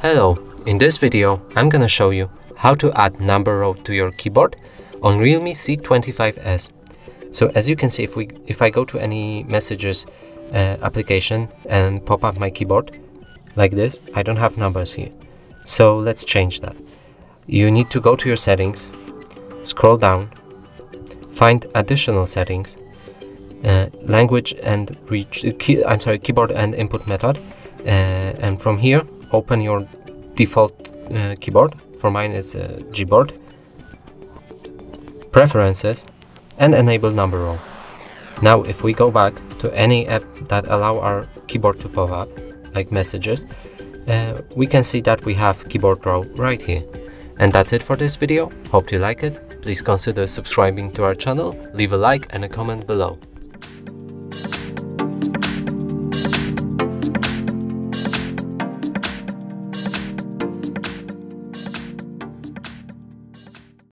Hello, in this video I'm gonna show you how to add number row to your keyboard on Realme C25s. So as you can see if we if I go to any messages uh, application and pop up my keyboard like this I don't have numbers here. So let's change that. You need to go to your settings, scroll down, find additional settings, uh, language and reach key, I'm sorry keyboard and input method. Uh, and from here open your default uh, keyboard. For mine is uh, Gboard. Preferences and enable number row now if we go back to any app that allow our keyboard to pop up like messages uh, we can see that we have keyboard row right here. And that's it for this video. Hope you like it. Please consider subscribing to our channel leave a like and a comment below